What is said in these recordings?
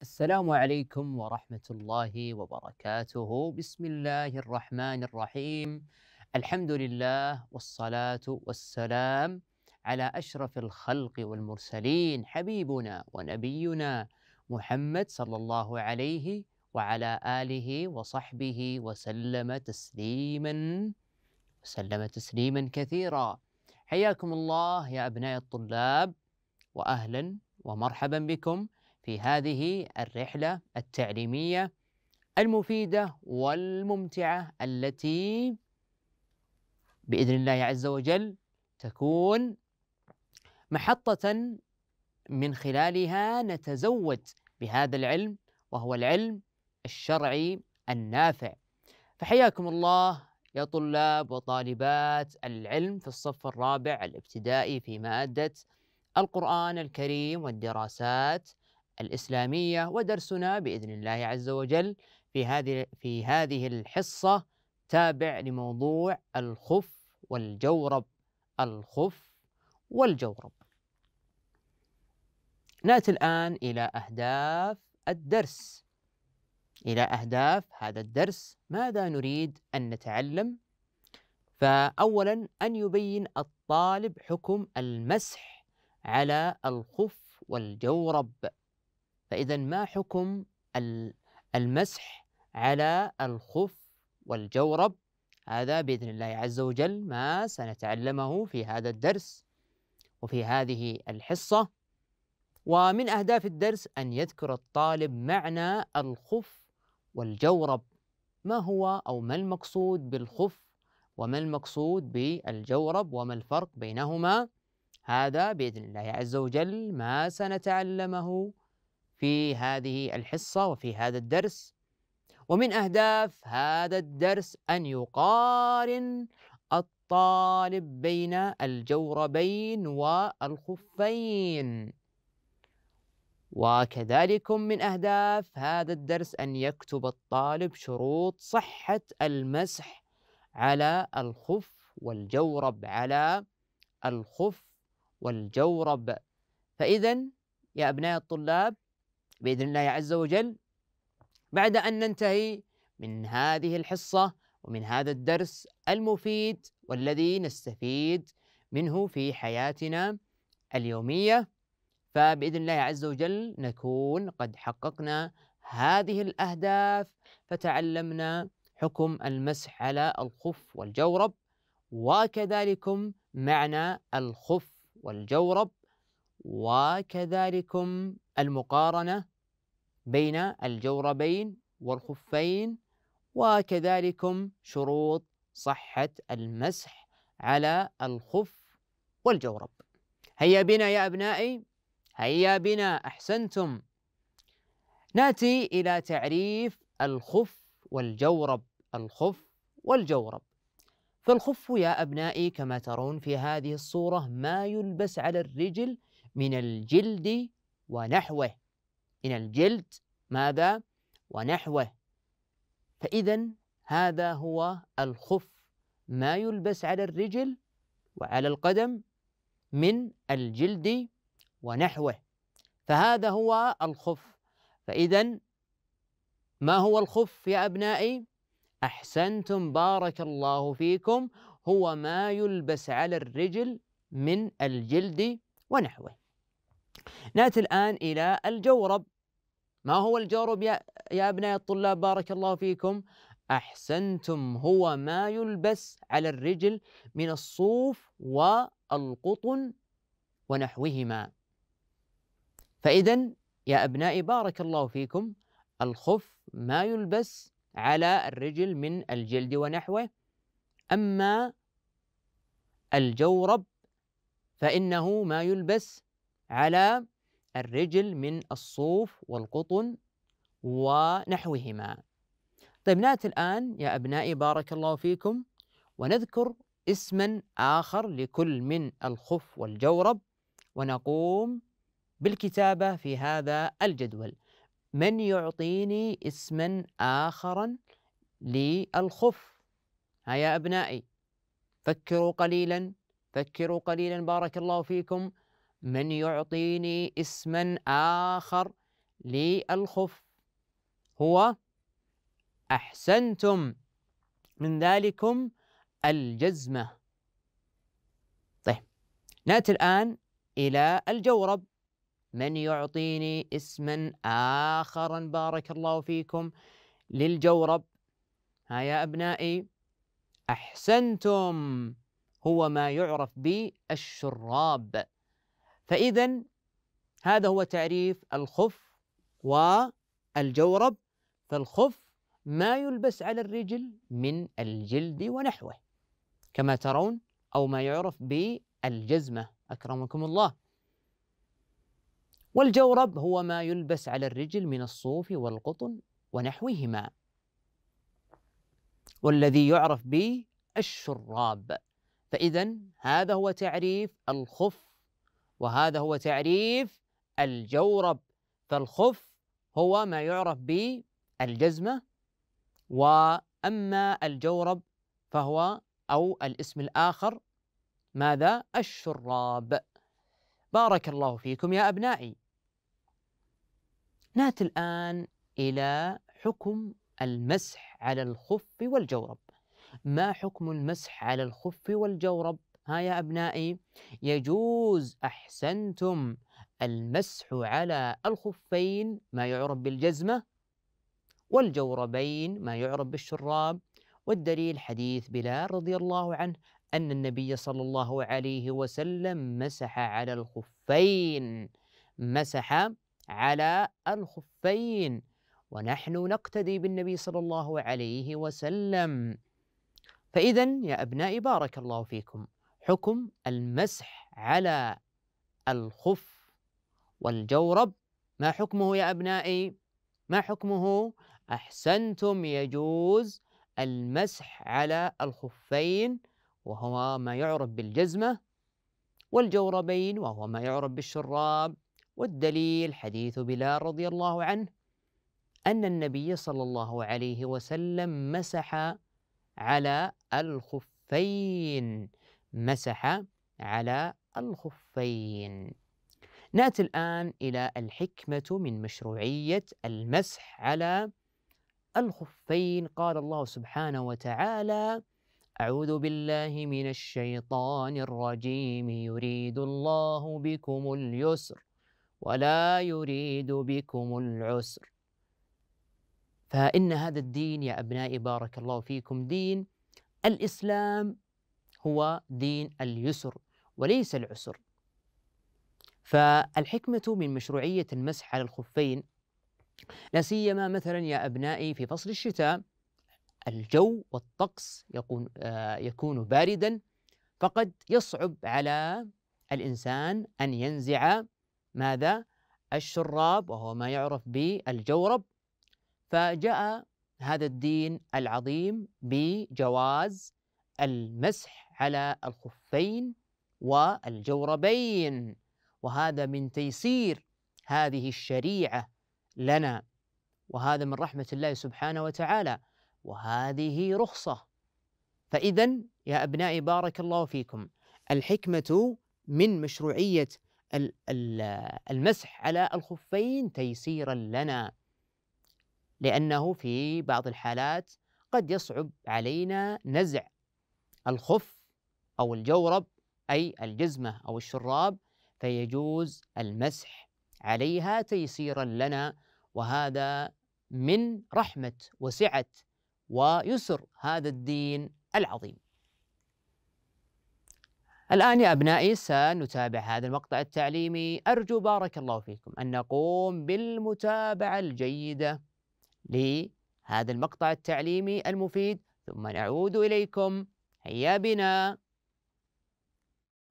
السلام عليكم ورحمة الله وبركاته، بسم الله الرحمن الرحيم، الحمد لله والصلاة والسلام على أشرف الخلق والمرسلين حبيبنا ونبينا محمد صلى الله عليه وعلى آله وصحبه وسلم تسليما وسلم تسليما كثيرا. حياكم الله يا أبناء الطلاب وأهلا ومرحبا بكم. في هذه الرحلة التعليمية المفيدة والممتعة التي بإذن الله عز وجل تكون محطة من خلالها نتزود بهذا العلم وهو العلم الشرعي النافع. فحياكم الله يا طلاب وطالبات العلم في الصف الرابع الابتدائي في مادة القرآن الكريم والدراسات. الإسلامية ودرسنا بإذن الله عز وجل في هذه في هذه الحصة تابع لموضوع الخف والجورب الخف والجورب. نأتي الآن إلى أهداف الدرس. إلى أهداف هذا الدرس ماذا نريد أن نتعلم؟ فأولا أن يبين الطالب حكم المسح على الخف والجورب فإذا ما حكم المسح على الخف والجورب؟ هذا بإذن الله عز وجل ما سنتعلمه في هذا الدرس وفي هذه الحصة. ومن أهداف الدرس أن يذكر الطالب معنى الخف والجورب. ما هو أو ما المقصود بالخف وما المقصود بالجورب وما الفرق بينهما؟ هذا بإذن الله عز وجل ما سنتعلمه في هذه الحصة وفي هذا الدرس. ومن أهداف هذا الدرس أن يقارن الطالب بين الجوربين والخفين. وكذلك من أهداف هذا الدرس أن يكتب الطالب شروط صحة المسح على الخف والجورب على الخف والجورب. فإذا يا أبناء الطلاب بإذن الله عز وجل بعد أن ننتهي من هذه الحصة ومن هذا الدرس المفيد والذي نستفيد منه في حياتنا اليومية. فبإذن الله عز وجل نكون قد حققنا هذه الأهداف فتعلمنا حكم المسح على الخف والجورب وكذلكم معنى الخف والجورب. وكذلكم المقارنة بين الجوربين والخفين وكذلكم شروط صحة المسح على الخف والجورب. هيا بنا يا أبنائي هيا بنا أحسنتم. نأتي إلى تعريف الخف والجورب الخف والجورب. فالخف يا أبنائي كما ترون في هذه الصورة ما يلبس على الرجل من الجلد ونحوه. من الجلد ماذا؟ ونحوه. فإذا هذا هو الخف ما يلبس على الرجل وعلى القدم من الجلد ونحوه. فهذا هو الخف. فإذا ما هو الخف يا أبنائي؟ أحسنتم بارك الله فيكم. هو ما يلبس على الرجل من الجلد ونحوه. نأتي الآن إلى الجورب. ما هو الجورب يا, يا أبناء الطلاب؟ بارك الله فيكم. أحسنتم هو ما يلبس على الرجل من الصوف والقطن ونحوهما. فإذا يا أبنائي بارك الله فيكم. الخف ما يلبس على الرجل من الجلد ونحوه. أما الجورب فإنه ما يلبس على الرجل من الصوف والقطن ونحوهما. طيب نأتي الآن يا أبنائي بارك الله فيكم ونذكر اسما آخر لكل من الخف والجورب ونقوم بالكتابة في هذا الجدول. من يعطيني اسما آخرا للخف؟ ها يا أبنائي فكروا قليلا فكروا قليلا بارك الله فيكم. من يعطيني اسما آخر للخف. هو أحسنتم من ذلكم الجزمة. طيب نأتي الآن إلى الجورب. من يعطيني اسما آخرا بارك الله فيكم للجورب. ها يا أبنائي أحسنتم. هو ما يعرف بالشراب. فإذا هذا هو تعريف الخف والجورب فالخف ما يلبس على الرجل من الجلد ونحوه كما ترون أو ما يعرف بالجزمة أكرمكم الله. والجورب هو ما يلبس على الرجل من الصوف والقطن ونحوهما. والذي يعرف بالشراب فإذا هذا هو تعريف الخف وهذا هو تعريف الجورب فالخف هو ما يعرف بالجزمة وأما الجورب فهو أو الاسم الآخر ماذا؟ الشراب. بارك الله فيكم يا أبنائي. نأتي الآن إلى حكم المسح على الخف والجورب. ما حكم المسح على الخف والجورب؟ ها يا أبنائي؟ يجوز أحسنتم المسح على الخفين ما يعرف بالجزمة والجوربين ما يعرف بالشراب. والدليل حديث بلال رضي الله عنه أن النبي صلى الله عليه وسلم مسح على الخفين مسح على الخفين. ونحن نقتدي بالنبي صلى الله عليه وسلم. فإذا يا أبنائي بارك الله فيكم. حكم المسح على الخف والجورب ما حكمه يا أبنائي؟ ما حكمه؟ أحسنتم يجوز المسح على الخفين وهو ما يعرف بالجزمة والجوربين وهو ما يعرف بالشراب والدليل حديث بلال رضي الله عنه أن النبي صلى الله عليه وسلم مسح على الخفين مسح على الخفين. نأتي الآن إلى الحكمة من مشروعية المسح على الخفين. قال الله سبحانه وتعالى أعوذ بالله من الشيطان الرجيم. يريد الله بكم اليسر ولا يريد بكم العسر. فإن هذا الدين يا أبنائي بارك الله فيكم دين الإسلام هو دين اليسر وليس العسر فالحكمة من مشروعية المسح على الخفين لا سيما مثلا يا أبنائي في فصل الشتاء الجو والطقس يكون آه، يكون باردا فقد يصعب على الإنسان أن ينزع ماذا؟ الشراب وهو ما يعرف بالجورب فجاء هذا الدين العظيم بجواز المسح على الخفين والجوربين وهذا من تيسير هذه الشريعة لنا. وهذا من رحمة الله سبحانه وتعالى. وهذه رخصة. فاذا يا أبنائي بارك الله فيكم. الحكمة من مشروعية المسح على الخفين تيسيرا لنا. لأنه في بعض الحالات قد يصعب علينا نزع الخف أو الجورب أي الجزمة أو الشراب فيجوز المسح عليها تيسيرا لنا وهذا من رحمة وسعة ويسر هذا الدين العظيم. الآن يا أبنائي سنتابع هذا المقطع التعليمي أرجو بارك الله فيكم أن نقوم بالمتابعة الجيدة لهذا المقطع التعليمي المفيد ثم نعود إليكم هيا بنا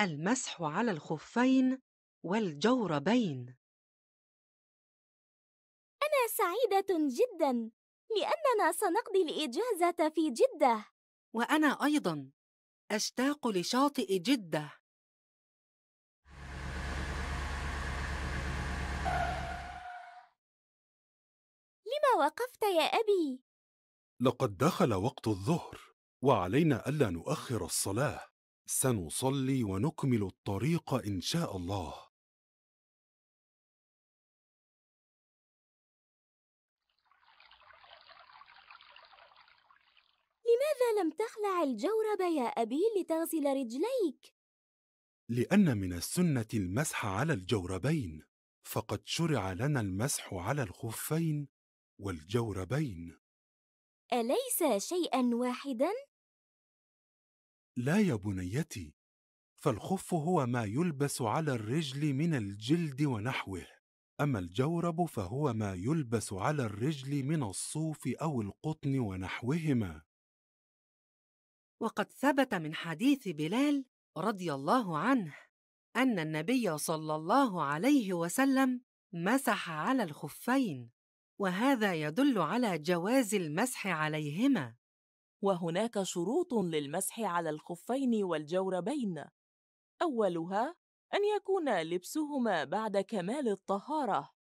المسح على الخفين والجوربين أنا سعيدة جدا لأننا سنقضي الإجازة في جدة. وأنا أيضا أشتاق لشاطئ جدة. لما وقفت يا أبي؟ لقد دخل وقت الظهر. وعلينا ألا نؤخر الصلاة. سنصلي ونكمل الطريق إن شاء الله. لماذا لم تخلع الجورب يا أبي لتغسل رجليك؟ لأن من السنة المسح على الجوربين فقد شرع لنا المسح على الخفين والجوربين. أليس شيئا واحدا؟ لا يا بنيتي فالخف هو ما يلبس على الرجل من الجلد ونحوه أما الجورب فهو ما يلبس على الرجل من الصوف أو القطن ونحوهما. وقد ثبت من حديث بلال رضي الله عنه أن النبي صلى الله عليه وسلم مسح على الخفين وهذا يدل على جواز المسح عليهما. وهناك شروط للمسح على الخفين والجوربين. أولها أن يكون لبسهما بعد كمال الطهارة.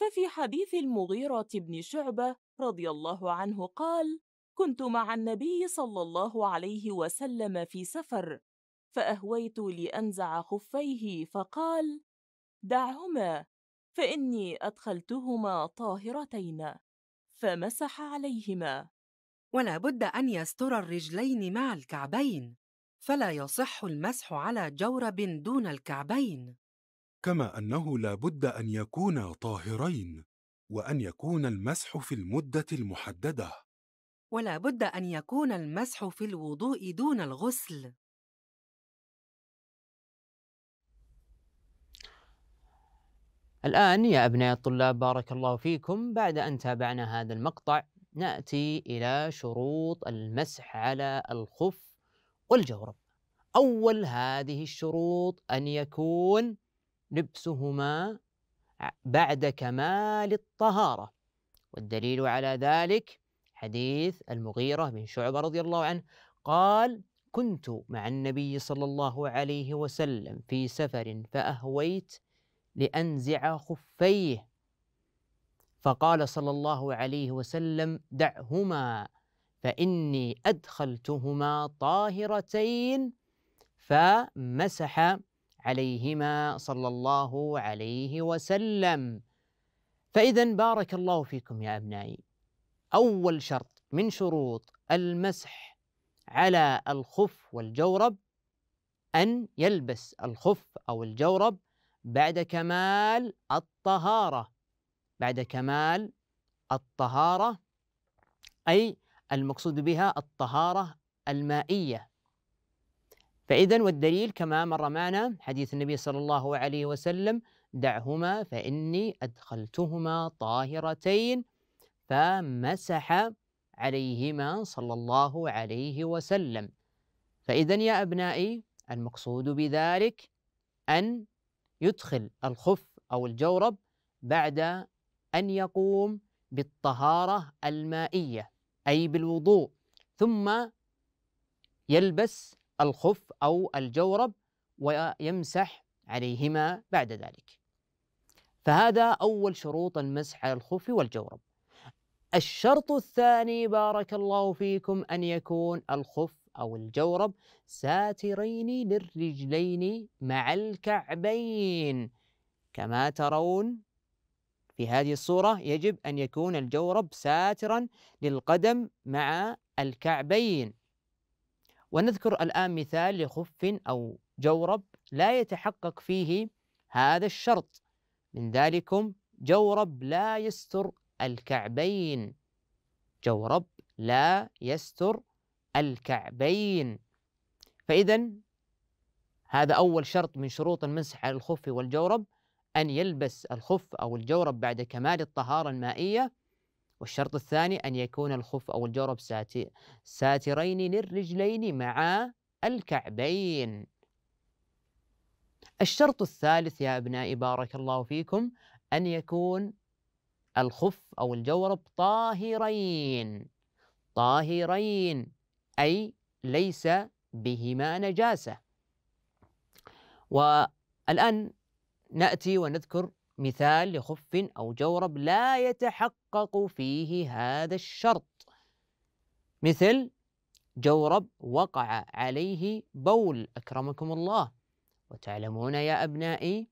ففي حديث المغيرة بن شعبة رضي الله عنه قال كنت مع النبي صلى الله عليه وسلم في سفر فأهويت لأنزع خفيه فقال دعهما فإني أدخلتهما طاهرتين فمسح عليهما. ولا بد أن يستر الرجلين مع الكعبين فلا يصح المسح على جورب دون الكعبين. كما أنه لا بد أن يكونا طاهرين وأن يكون المسح في المدة المحددة. ولا بد أن يكون المسح في الوضوء دون الغسل. الآن يا أبناء الطلاب بارك الله فيكم. بعد أن تابعنا هذا المقطع نأتي إلى شروط المسح على الخف والجورب. أول هذه الشروط أن يكون لبسهما بعد كمال الطهارة والدليل على ذلك حديث المغيرة بن شعبة رضي الله عنه. قال كنت مع النبي صلى الله عليه وسلم في سفر فأهويت لأنزع خفيه فقال صلى الله عليه وسلم دعهما فإني أدخلتهما طاهرتين. فمسح عليهما صلى الله عليه وسلم. فإذا بارك الله فيكم يا أبنائي. أول شرط من شروط المسح على الخف والجورب أن يلبس الخف أو الجورب بعد كمال الطهارة. بعد كمال الطهارة أي المقصود بها الطهارة المائية. فإذا والدليل كما مر معنا حديث النبي صلى الله عليه وسلم دعهما فإني أدخلتهما طاهرتين فمسح عليهما صلى الله عليه وسلم. فإذا يا أبنائي المقصود بذلك أن يدخل الخف أو الجورب بعد أن يقوم بالطهارة المائية أي بالوضوء ثم يلبس الخف أو الجورب ويمسح عليهما بعد ذلك. فهذا أول شروط المسح على الخف والجورب. الشرط الثاني بارك الله فيكم أن يكون الخف أو الجورب ساترين للرجلين مع الكعبين كما ترون في هذه الصورة يجب أن يكون الجورب ساترا للقدم مع الكعبين. ونذكر الآن مثال لخف أو جورب لا يتحقق فيه هذا الشرط. من ذلكم جورب لا يستر الكعبين. جورب لا يستر الكعبين. فإذا هذا أول شرط من شروط المسح على الخف والجورب أن يلبس الخف أو الجورب بعد كمال الطهارة المائية والشرط الثاني أن يكون الخف أو الجورب ساترين للرجلين مع الكعبين. الشرط الثالث يا أبنائي بارك الله فيكم أن يكون الخف أو الجورب طاهرين. طاهرين أي ليس بهما نجاسة. والآن نأتي ونذكر مثال لخف أو جورب لا يتحقق فيه هذا الشرط. مثل جورب وقع عليه بول أكرمكم الله. وتعلمون يا أبنائي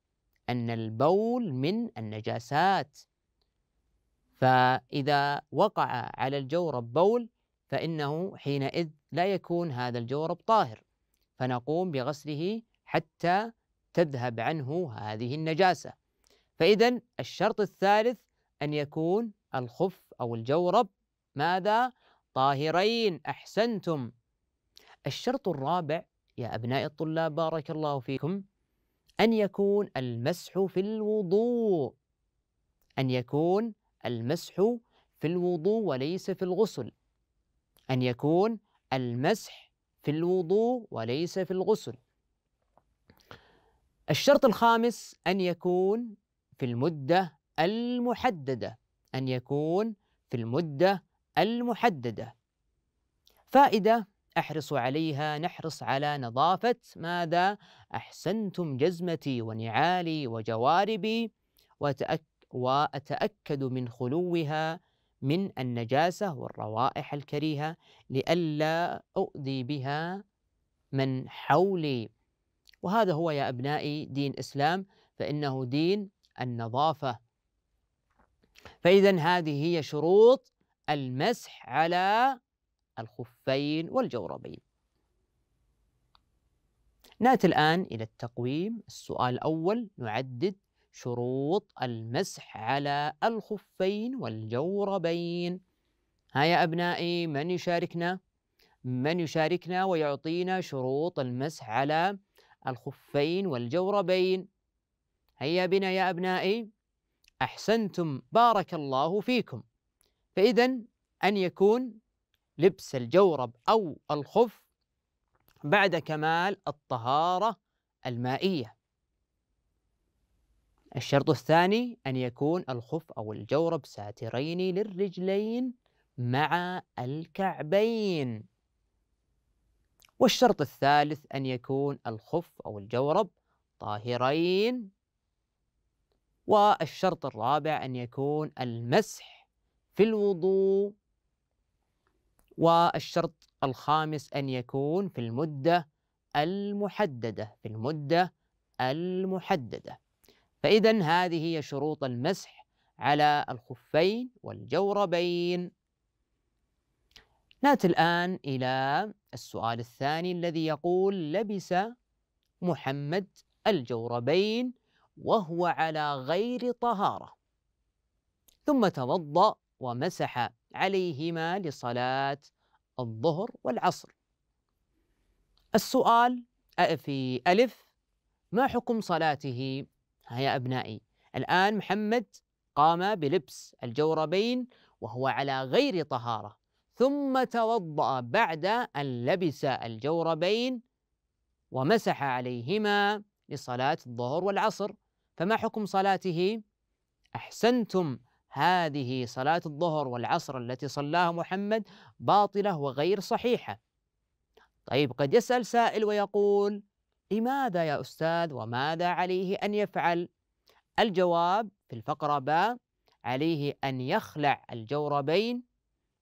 أن البول من النجاسات. فإذا وقع على الجورب بول فإنه حينئذ لا يكون هذا الجورب طاهر. فنقوم بغسله حتى تذهب عنه هذه النجاسة. فإذا الشرط الثالث أن يكون الخف أو الجورب ماذا؟ طاهرين. أحسنتم. الشرط الرابع يا أبناء الطلاب بارك الله فيكم أن يكون المسح في الوضوء. أن يكون المسح في الوضوء وليس في الغسل. أن يكون المسح في الوضوء وليس في الغسل. الشرط الخامس أن يكون في المدة المحددة. أن يكون في المدة المحددة. فائدة أحرص عليها نحرص على نظافة ماذا؟ أحسنتم جزمتي ونعالي وجواربي وأتأك وأتأكد من خلوها من النجاسة والروائح الكريهة لئلا أؤذي بها من حولي. وهذا هو يا أبنائي دين إسلام فإنه دين النظافة. فإذا هذه هي شروط المسح على الخفين والجوربين. نأتي الآن إلى التقويم. السؤال الأول نعدد شروط المسح على الخفين والجوربين. ها يا أبنائي من يشاركنا؟ من يشاركنا ويعطينا شروط المسح على الخفين والجوربين. هيا بنا يا أبنائي. أحسنتم. بارك الله فيكم. فإذا أن يكون لبس الجورب أو الخف بعد كمال الطهارة المائية. الشرط الثاني أن يكون الخف أو الجورب ساترين للرجلين مع الكعبين. والشرط الثالث أن يكون الخف أو الجورب طاهرين. والشرط الرابع أن يكون المسح في الوضوء. والشرط الخامس أن يكون في المدة المحددة في المدة المحددة. فإذا هذه هي شروط المسح على الخفين والجوربين. نأتي الآن إلى السؤال الثاني الذي يقول لبس محمد الجوربين وهو على غير طهارة ثم توضأ ومسح عليهما لصلاة الظهر والعصر. السؤال في ألف ما حكم صلاته؟ يا أبنائي الآن محمد قام بلبس الجوربين وهو على غير طهارة. ثم توضأ بعد أن لبس الجوربين ومسح عليهما لصلاة الظهر والعصر فما حكم صلاته؟ أحسنتم هذه صلاة الظهر والعصر التي صلاها محمد باطلة وغير صحيحة. طيب قد يسأل سائل ويقول: لماذا يا أستاذ وماذا عليه أن يفعل؟ الجواب في الفقرة باء عليه أن يخلع الجوربين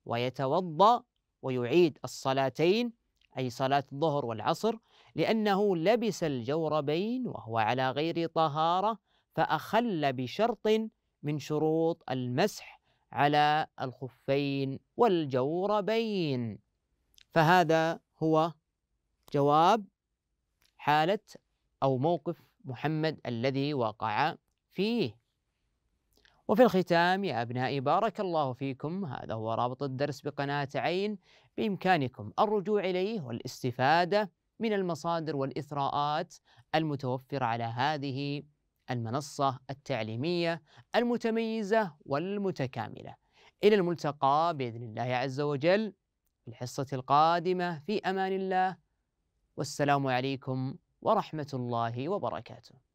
ويتوضأ ويعيد الصلاتين أي صلاة الظهر والعصر لأنه لبس الجوربين وهو على غير طهارة فأخل بشرط من شروط المسح على الخفين والجوربين. فهذا هو جواب حالة أو موقف محمد الذي وقع فيه. وفي الختام يا أبنائي بارك الله فيكم. هذا هو رابط الدرس بقناة عين. بإمكانكم الرجوع إليه والاستفادة من المصادر والإثراءات المتوفرة على هذه المنصة التعليمية المتميزة والمتكاملة. إلى الملتقى بإذن الله عز وجل في الحصة القادمة. في أمان الله. والسلام عليكم ورحمة الله وبركاته.